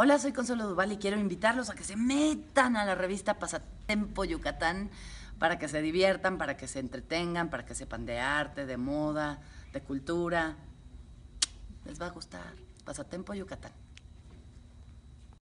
Hola, soy Consuelo Duval y quiero invitarlos a que se metan a la revista Pasatempo Yucatán para que se diviertan, para que se entretengan, para que sepan de arte, de moda, de cultura. Les va a gustar. Pasatempo Yucatán.